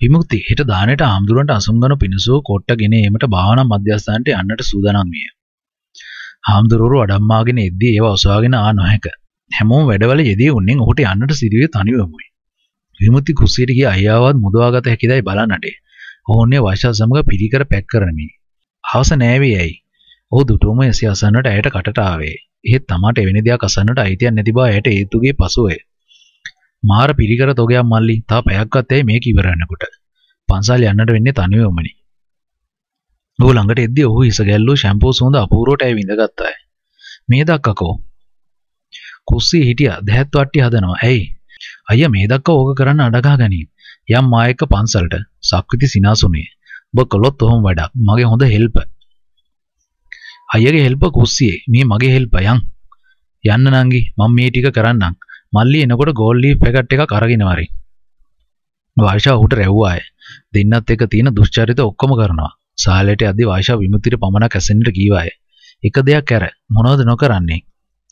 විමුක්ති හෙට දානට ආම්දුරන්ට අසුංගන පිණිසෝ කොට්ටගෙන ඒමට භාවනා මධ්‍යස්ථානට යන්නට සූදානම් විය. හාමුදුරුවෝ අඩම්මාගෙන එද්දී ඒව ඔසවාගෙන ආ නොහැක. හැමෝම වැඩවල යෙදී උන්නෙන් ඔහුට යන්නට සිදුවේ තනිවමුයි. විමුක්ති කුස්සියට ගිය අයියාවත් මුදවාගත හැකිදයි බලන්නට. ඔහුන්නේ වෛශා සමග පිරිකර පැක් කරනමි. හවස නෑවේ ඇයි. ඔහු දුටුවම එසේ අසන්නට ඇයට කටට ආවේ. එහෙත් තමාට එවැනි දෙයක් අසන්නට අයිතියක් නැති බව ඇයට ඒතුගේ පසුවේ. මාර පිරිකර තොගයක් මල්ලි තා පැයක් ගත්තේ මේක ඉවරන්නකොට. පන්සල් යන්නට වෙන්නේ තනිවමනි. ඔහු ළඟට එද්දී ඔහු හිස ගැල්ලූ ෂැම්පූ සුවඳ අපූර්වට ඇය විඳගත්තාය. මේ දක්කකෝ. කුස්සියේ හිටියා දැහත් වට්ටි හදනවා. ඇයි? අයියා මේ දක්ක ඕක කරන්න අඩගා ගනින්. යම් මායක පන්සලට සක්විති සිනාසුනේ. ඔබ කළොත් ඔහොම වැඩක්. මගේ හොඳ හෙල්ප. අයියගේ හෙල්ප කුස්සියේ. මේ මගේ හෙල්ප යන්. යන්න නංගි මම මේ ටික කරන්නම්. මල්ලි එනකොට ගෝල් ලීෆ් පැකට් එකක් අරගෙන වරි. වායිෂා ඌට රැව්වාය. දෙන්නත් එක තියෙන දුෂ්චරිත ඔක්කොම කරනවා. සාලයට අදි වායිෂා විමුක්තිට පමණක් ඇසෙන්නට කීවාය. එක දෙයක් ඇර මොනවද නොකරන්නේ?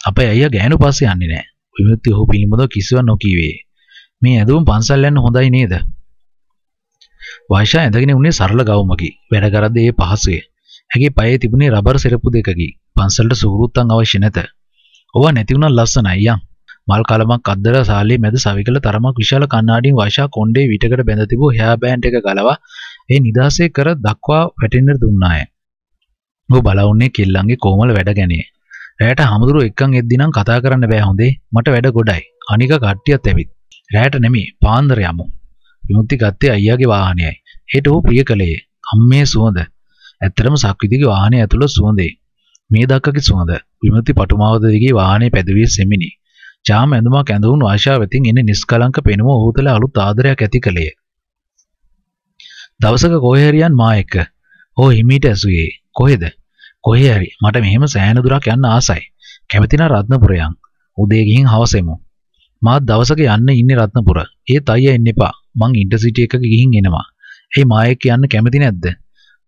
අපේ අයියා ගෑනු පස්සේ යන්නේ නැහැ. විමුක්ති ඔහු පිළිබඳව කිසිවක් නොකීවේ. මේ ඇඳුම් පන්සල් යන්න හොඳයි නේද? වායිෂා ඇඳගෙන උන්නේ සරල ගවුමකි. වැඩ කරද්දී ඒ පහසුවේ. ඇගේ පයේ තිබුණේ රබර් සෙරප්පු දෙකකි. පන්සලට සූරුත්තම් අවශ්‍ය නැත. ඕවා නැති වුණා ලස්සනයි යන්. මල් කලමක් අද්දර සාලේ මැද සවිකල තරමක් විශාල කණ්ණාඩියෙන් වයිෂා කොණ්ඩේ විටකට බැඳ තිබූ හෙයා බෑන්ඩ් එක ගලවා ඒ නිදාසේ කර දක්වා වැටෙන්නට දුන්නාය. ඔහු බලවුන්නේ කෙල්ලන්ගේ කොමල වැඩ ගැනේ. රෑට හමුදුරු එක්කන් එද්දි නම් කතා කරන්න බෑ හොඳේ. මට වැඩ ගොඩයි. අනික කට්ටියත් ඇවිත්. රෑට නෙමෙයි පාන්දර යමු. විමුක්ති ගත්තේ අයියාගේ වාහනයයි. ඒට ඔහු ප්‍රිය කළේ අම්මේ සුවඳ. ඇත්තටම සක්විතිගේ වාහනේ ඇතුළ සුවඳේ. මේ දක්කගේ සුවඳ. විමුක්ති පටුමාවත දිගේ වාහනේ පැදවිය සෙමිනි. චාම ඇඳුමක් ඇඳවුණු ආශාව වෙතින් එන නිස්කලංක පෙනුම ඔහු තුළ අලුත් ආදරයක් ඇති කළේ. දවසක කොහේ හරියන් මා එක්ක. ඕ හිමීට ඇසුවේ. කොහෙද? කොහේ හරි මට මෙහෙම සෑහෙන දුරක් යන්න ආසයි. කැමති නම් රත්නපුර යන්. උදේ ගිහින් හවස එමු. මාත් දවසක යන්න ඉන්නේ රත්නපුර. ඒත් අයියා එන්න එපා. මං ඉන්ටර්සිටි එකක ගිහින් එනවා. ඒ මා එක්ක යන්න කැමති නැද්ද?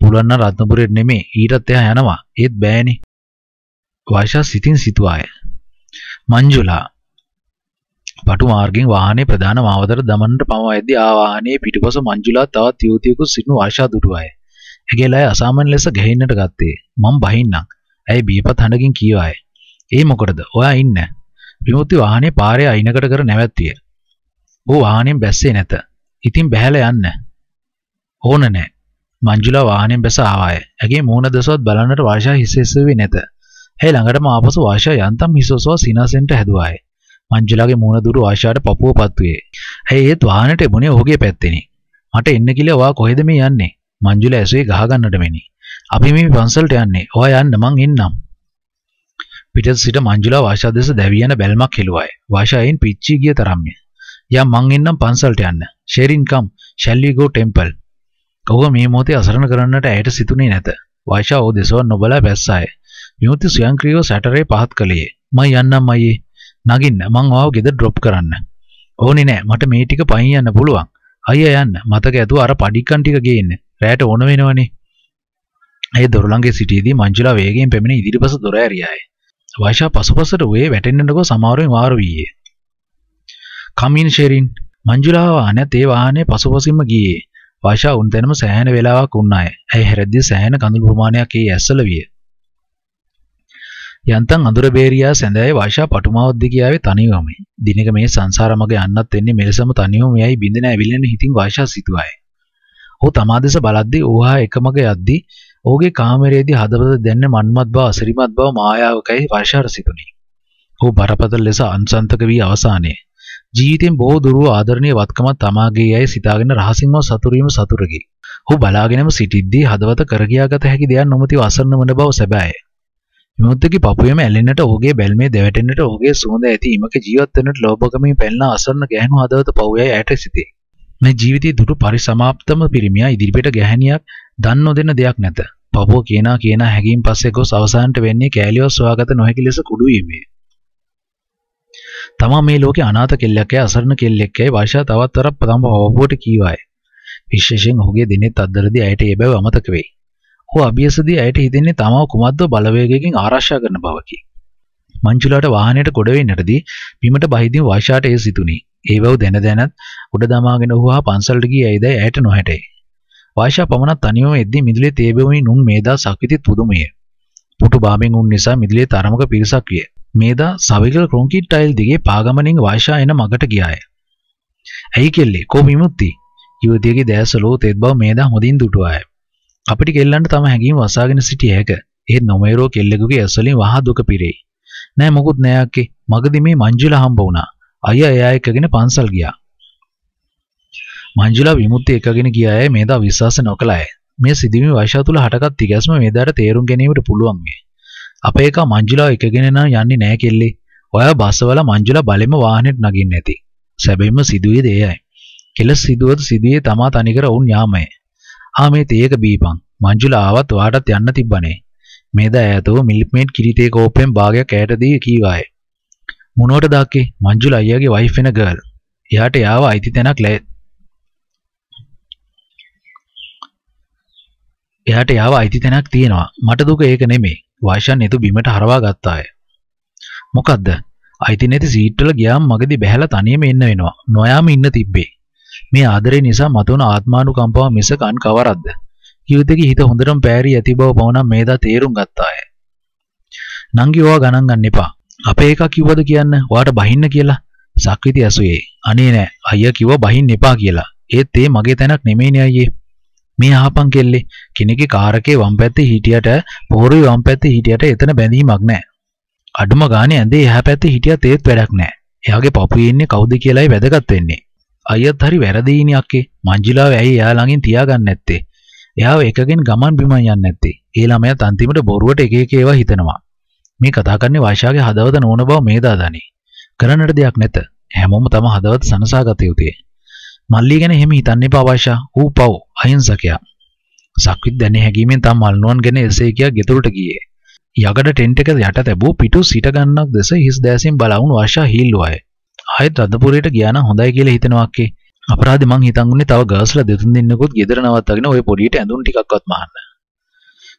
පුළුවන් නම් රත්නපුරෙට නෙමෙයි ඊටත් එහා යනවා. ඒත් බෑනේ. වයිෂා සිතින් සිතුවාය. මංජුලා පටු මාර්ගෙන් වාහනේ ප්‍රධාන මාවතට දමන්නට පමවද්දී ආ වාහනේ පිටුපස මංජුලා තවත් යුවතියෙකු සිටිනු ආශා දුටුවාය. ඇගේ ලය අසාමාන්‍ය ලෙස ගැහෙන්නට ගත්තේ. මම බහින්නම්. ඇයි බියපත් හඬකින් කීවාය. ඒ මොකටද? ඔයා ඉන්න. විමුක්ති වාහනේ පාරේ අයිනකට කර නැවැත්තිය. ඌ වාහනයෙන් බැස්සේ නැත. ඉතින් බැහැලා යන්න. ඕන නැහැ. මංජුලා වාහනයෙන් බැස ආවාය. ඇගේ මූණ දෙසවත් බලන්නට වාෂා හිස එසුවේ නැත. ඇයි ළඟටම ආපසු වාෂා යන්තම් හිසොසව සිනාසෙන්ට හැදුවාය. මංජුලාගේ මූණ දුරු ආශාට පපුව පත්තුවේ. ඇයි ඒත් වාහනට එමුනේ ඔහුගේ පැත්තේනේ. මට එන්න කියලා ඔයා කොහෙද මේ යන්නේ? මංජුලා ඇසුවේ ගහගන්නට මෙනි. අපි මේ පන්සලට යන්නේ. ඔයා යන්න මං එන්නම්. පිටත සිට මංජුලා වාෂා දෙස දැවි යන බැල්මක් හෙළුවාය. වාෂායෙන් පිච්චී ගිය තරම්ය. යා මං එන්නම් පන්සලට යන්න. ෂෙරින් කම් shall we go temple? ඔහු මේ මොහොතේ අසරණ කරන්නට ඇයට සිතුනේ නැත. වාෂා ඕ දෙසව නොබලා බැස්සාය. විමුක්ති ස්වයංක්‍රීයව සැටරේ පහත් කළේ. මම යන්නම් අයියේ. නගින්න මං ඔයාව ගෙදර ඩ්‍රොප් කරන්න. ඕනේ නෑ මට මේ ටික පහින් යන්න පුළුවන්. අයියා යන්න මතක ඇතුව අර පඩික්කන් ටික ගේන්න. රැයට ඕන වෙනවනේ. ඒ දොර ළඟේ සිටියේදී මංජුලා වේගයෙන් පැමිණ ඉදිරිපස දොර ඇරියාය. වයිෂා පසුපසට ඔයේ වැටෙන්නට ගොස් අමාරුවෙන් වාරු වීයේ. කමින් ෂෙරින් මංජුලාව අනත් ඒ වාහනේ පසුපසින්ම ගියේ. වයිෂා උන් තැනම සෑහෙන වෙලාවක් වුණාය. ඇයි හැරෙද්දී සෑහෙන කඳුළු ප්‍රමාණයක් ඒ ඇස්සල විය. යන්තම් අඳුර බේරියා සැඳෑයි වාෂා පටුමාවත් දිගියාවේ තනිවමයි. දිනක මේ සංසාර මග යන්නත් වෙන්නේ මෙලෙසම තනිවම මෙයයි බින්දෙන ඇවිල්ලෙන හිතින් වාෂා සිතුවාය. ඔහු තමා දෙස බලද්දී ඕහා එකමග යද්දී ඔහුගේ කාමරයේදී හදවත දැනෙන මන්මත් බව අසිරිමත් බව මායාවකයි වාෂාට සිතුනි. ඔහු බරපතල ලෙස අන්සන්තක වී අවසානයේ ජීවිතෙන් බොහෝ දුරු ආදරණීය වත්කමක් තමාගේ යයි සිතාගෙන රහසින්ම සතුරීම සතුරකි. ඔහු බලාගෙනම සිටිද්දී හදවත කරගියාගත හැකි දෙයක් නොමැතිව අසරණ වන බව සැබෑය. විමුක්තිගේ පපුවෙම ඇලෙන්නට ඔහුගේ බැල්මේ දෙවැටෙන්නට ඔහුගේ සුවඳ ඇති ඉමක ජීවත් වෙන්නට ලෝභකමින් පැනලා අසරණ ගැහැණු හදවත පවුයයි ඇයට සිතේ. මේ ජීවිතයේ දුටු පරිසමාප්තම පිරිමියා ඉදිරිපිට ගැහැණියක් දන් නොදෙන දෙයක් නැත. පපුව කියනා කියනා හැගීම් පස්සේ ගොස් අවසානට වෙන්නේ කෑලියෝ සොයාගත නොහැකි ලෙස කුඩු වීමේ. තමා මේ ලෝකේ අනාථ කෙල්ලෙක්ගේ අසරණ කෙල්ලෙක්ගේ වාෂා තවත් වරක් තම පපුවට කීවාය. විශේෂයෙන් ඔහුගේ දිනෙත් අද්දරදී ඇයට ඒ බව අමතක වෙයි. ඔහු අභියසදී ඇයට හිතෙන්නේ තමව කුමද්ද බලවේගයකින් ආරක්ෂා කරන බවකි. මංජුලාට වාහනයට ගොඩ වෙන්නටදී බිමට බහිදින් වාෂාට එය සිතුනි. ඒ බව දැන දැනත් උඩ දමාගෙන ඔහු හා පන්සලට ගිය ඇයිද ඇයට නොහැටේ. වාෂා පමණක් තනියම එද්දී මිදුලේ තේබෙවුනි නුන් මේදා සක්විතිත් පුදුමය. පුටු බාමින් උන් නිසා මිදුලේ තරමක පිරිසක් විය. මේදා සවිකල් කොන්ක්‍රීට් ටයිල් දිගේ පාගමනින් වාෂා එන මගට ගියාය. ඇයි කෙල්ලේ කෝ විමුක්ති? යුවතියගේ දැසලෝ තෙත් බව මේදා හොඳින් දුටුවාය. අපිට කෙල්ලන්ට තම හැඟීම් වසාගෙන සිටිය හැක. ඒත් නොමේරෝ කෙල්ලෙකුගේ ඇස්වලින් වහා දුක පිරෙයි. නෑ මොකුත් නෑ අක්කේ. මගදී මේ මංජුලා හම්බ වුණා. අයියා එයා එක්කගෙන පන්සල් ගියා. මංජුලා විමුක්තිය එකගෙන ගිය අය මේදා විශ්වාස නොකළ අය. මේ සිදුවීම වෛශා තුල හටගත් තිගැස්ම මේදාට තේරුම් ගැනීමට පුළුවන් වේ. අපේ එක මංජුලා එකගෙන නම් යන්නේ නෑ කෙල්ලේ. ඔයා බස්සවල මංජුලා බලෙම වාහනේට නගින්න ඇති. සැබවින්ම සිදුවේ දෙයයි. කෙලස් සිදුවද සිදුවේ තමා තනිකර වුන් යාමයි. ආ මේ තේක බීපන්. මංජුලා ආවත් ඔයාටත් යන්න තිබ්බනේ. මේදා ඈතව මිල්ක්මේඩ් කිරිතේ කෝප්පෙන් භාගයක් ඈට දී කීවාය. මොනෝට දාක්කේ මංජුලා අයියාගේ වයිෆ් වෙන ගර්ල්. එයාට යාව අයිති තැනක් ලැ එයාට යාව අයිති තැනක් තියෙනවා. මට දුක ඒක නෙමෙයි. වාෂන් එතු බිමට හරවා ගත්තාය. මොකද්ද? අයිති නැති සීට් වල ගියාම මගදී බැහැලා තනියම එන්න වෙනවා. නොයාම ඉන්න තිබ්බේ. මේ ආදරේ නිසා මතුවන ආත්මානුකම්පාව මිස කන් කවරක්ද? යුවතියගේ හිත හොඳටම පෑරී ඇති බව පවණම් මේදා තේරුම් ගත්තාය. නංගි ඕවා ගණන් ගන්න එපා. අපේ එකා කිව්වද කියන්න ඔයාට බහින්න කියලා. සක්විති ඇසුවේ. අනේ නෑ අයියා කිව්වා බහින්න එපා කියලා. ඒත් ඒ මගේ තැනක් නෙමෙයිනේ අයියේ. මේ ආපන් කෙල්ලේ කෙනෙක්ගේ කාරකේ වම් පැත්තේ හිටියට පොහොරුවේ වම් පැත්තේ හිටියට එතන බැඳීමක් නැහැ. අඩුම ගානේ ඇඳේ එහා පැත්තේ හිටියත් ඒත් වැඩක් නැහැ. එයාගේ පපුවේ ඉන්නේ කවුද කියලායි වැදගත් වෙන්නේ. අයියත් හරි වැරදීනේ අක්කේ. මංජිලාව ඇයි එයා ළඟින් තියාගන්න නැත්තේ? එයාව එකගෙන් ගමන් බිමන් යන්නේ නැත්තේ. ඒ ළමයාත් අන්තිමට බොරුවට එක එක ඒවා හිතනවා. මේ කතා කරන්නේ වෛශාගේ හදවත නොවන බව මේ දාදානේ. කරන්නට දෙයක් නැත. හැමෝම තම හදවත සනසාගත යුතුය. මල්ලි ගැන එහෙම හිතන්න එපා අවශ්‍ය. ඌ පව් අහිංසකයා. සක්විත් දැන හැකීමෙන් තම මල්නුවන් ගැන එසේ කියා ගෙතුරට ගියේ. යකඩ ටෙන්ට් එක යට තැබූ පිටු සිට ගන්නක් දෙස හිස් දැසින් බලවුණු ආශා හීල්ලුවාය. ආයෙත් රදපුරයට ගියා නම් හොඳයි කියලා හිතනවා අක්කේ. අපරාධි මං හිතන්ගුනේ තව ගර්ල්ස්ලා දෙතුන් දෙන්නෙකුත් ගෙදර නවත්තගෙන ওই පොඩියට ඇඳුම් ටිකක්වත් මහන්න.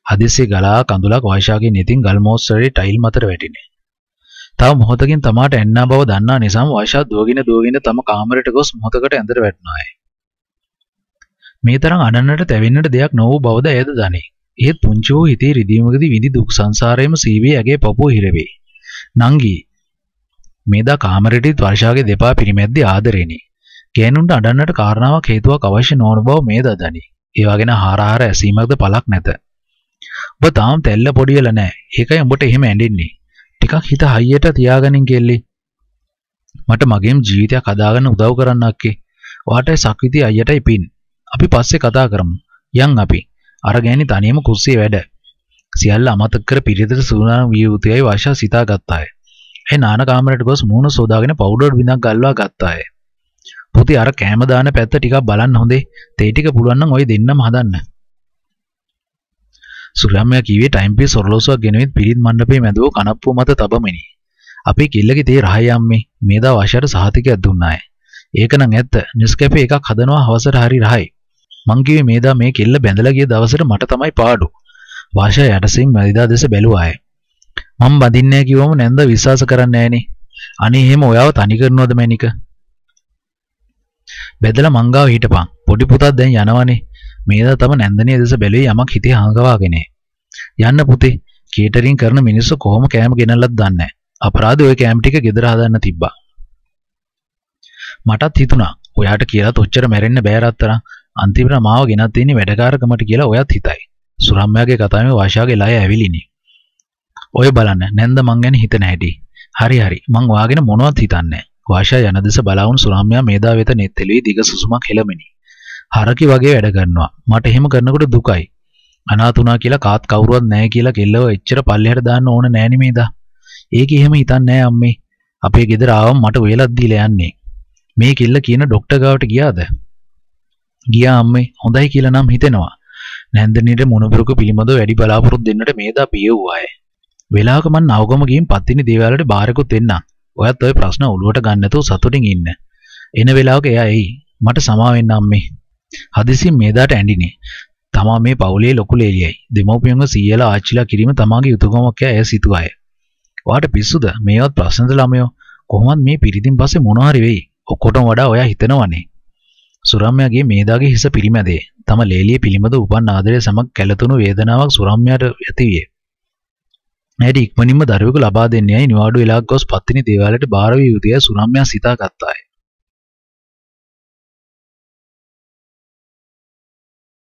හදිස්සියේ ගලා කඳුලක් වයිෂාගේ netin ගල් මෝස්තරේ ටයිල් මතට වැටිනේ. තව මොහොතකින් තමාට එන්නා බව දන්නා නිසාම වයිෂා දුවගෙන දුවගෙන තම කාමරයට ගොස් මොහොතකට ඇඳට වැටුණාය. මේ තරම් අනන්නට තැවෙන්නට දෙයක් නොවූ බවද ඇයද දනී. ඒත් පුංචි වූ හිතේ රිදීමකදී විඳි දුක් සංසාරයේම සීවී ඇගේ පපුව හිරවේ. නංගී මේදා කාමරෙටිත් වර්ෂාගේ දෙපා පිරිමැද්දේ ආදරෙනි. ගෑනුන්ට අඩන්නට කාරණාවක් හේතුවක් අවශ්‍ය නොවන බව මේ දදනි. ඒවා ගැන හාරහාර ඇසීමක්ද පළක් නැත. ඔබ තාම තැල්ල පොඩියල නෑ. ඒකයි උඹට එහෙම ඇඬෙන්නේ. ටිකක් හිත හයියට තියාගනින් කෙල්ලි. මට මගේම ජීවිතයක් හදාගන්න උදව් කරන්න අක්කේ. ඔයාටයි සක්විති අයියටයි පින්. අපි පස්සේ කතා කරමු. යන් අපි. අර ගෑණි තනියම කුස්සියේ වැඩ. සියල්ල අමතක කර පිරිතට සූදානම් විය යුතුයයි වාෂා සිතා ගත්තාය. ඒ නාන කාමරයට ගොස් මූණ සෝදාගෙන පවුඩර් බිඳක් ගල්වා ගත්තාය. පුතේ අර කෑම දාන පැත්ත ටිකක් බලන්න හොඳේ. තේ ටික පුළුවන් නම් ඔය දෙන්නම හදන්න. සුරම්යා කිව්වේ ටයිම් පීස් ඔරලෝසුවක් ගෙනවිත් පිරිත් මණ්ඩපේ මැදුව කනප්පුව මත තබමිනි. අපේ කිල්ලගේ තේ රහයි අම්මේ මේදා වාෂාට සහතිකයක් දුන්නාය. ඒක නම් ඇත්ත. නිස්කැපේ එකක් හදනවා හවසට හරි රහයි. මං කිව්වේ මේදා මේ කිල්ල බැඳලා ගිය දවසට මට තමයි පාඩු. වාෂා යටසින් මැදිදා දෙස බැලුවාය. මම බඳින්නේ නැහැ කිව්වම නැන්ද විශ්වාස කරන්නේ නැහනේ. අනේ එහෙම ඔයාව තනි කරනවද මැනික? බෙදලා මංගාව හිටපන්. පොඩි පුතත් දැන් යනවනේ. මේදා තම නැන්දනේ දෙස බැලුවේ යමක් හිතේ හංගවාගෙන. යන්න පුතේ. කේටරින් කරන මිනිස්සු කොහොම කෑම ගෙනල්ලත් දන්නේ නැහැ. අපරාධ ওই කෑම ටික ගෙදර හදන්න තිබ්බා. මටත් හිතුණා ඔයාට කියලා තොච්චර මැරෙන්න බෑ රත්තරන්. අන්තිමට මාව ගෙනත් තියෙන්නේ වැඩකාරකමට කියලා ඔයත් හිතයි. සුරම්මයාගේ කතාවේ වාෂාගේ ලය ඇවිලිනි. ඔය බලන්න නැන්ද මං ගැන හිතන හැටි. හරි හරි මං ඔයාගෙන මොනවත් හිතන්නේ වාෂා යන දෙස බලවුන් සුරම්මයා මේදා වෙත නෙත්තෙලී දිග සුසුමක් හෙළමිනි. හරකි වගේ වැඩ කරනවා. මට එහෙම කරනකොට දුකයි. අනාතුණා කියලා කාත් කවුරුවත් නැහැ කියලා කෙල්ලව එච්චර පල්ලෙහාට දාන්න ඕන නෑනේ මේදා. ඒක එහෙම හිතන්නේ නෑ අම්මේ. අපේ ගෙදර ආවම මට වේලක් දීලා යන්නේ. මේ කෙල්ල කියන ડોක්ටර් ගාවට ගියාද? ගියා අම්මේ. හොඳයි කියලා නම් හිතෙනවා. නැන්දනීට මොනබරුක පිළිබඳව වැඩි බලාපොරොත්තු දෙන්නට මේදා පිය වූවාය. වෙලාවක මං නවගම ගිහින් පත්තිනි දේවාලට බාරකුත් එන්නම්. ඔයත් ওই ප්‍රශ්න ඔලුවට ගන්න නැතුව සතුටින් ඉන්න. එන වෙලාවක එයා එයි. මට සමා වෙන්න අම්මේ. හදිසියෙන් මේදාට ඇඬිනේ. තමා මේ පවුලේ ලොකු ලේලියයි. දෙමව්පියන්ව සීයලා ආච්චිලා කිරීම තමාගේ යුතුයකමක් ඇය සිතුවාය. ඔයාට පිස්සුද? මේවත් ප්‍රශ්නද ළමයෝ. කොහොමද මේ පිරිතින් පස්සේ මොනවා හරි වෙයි. ඔක්කොටම වඩා ඔයා හිතනවනේ. සුරම්යාගේ මේදාගේ හිස පිරිමැදේ. තම ලේලිය පිළිබඳ උපන් ආදරය සමග කැළතුණු වේදනාවක් සුරම්යාට ඇතිවිය. ඇයට ඉක්මනින්ම දරුවෙකු ලබා දෙන්නේයි නිවාඩු වෙලා ගොස් පත්තිනි දේවාලයට බාර විය යුතුයයි සුරම්යා සිතා ගත්තාය.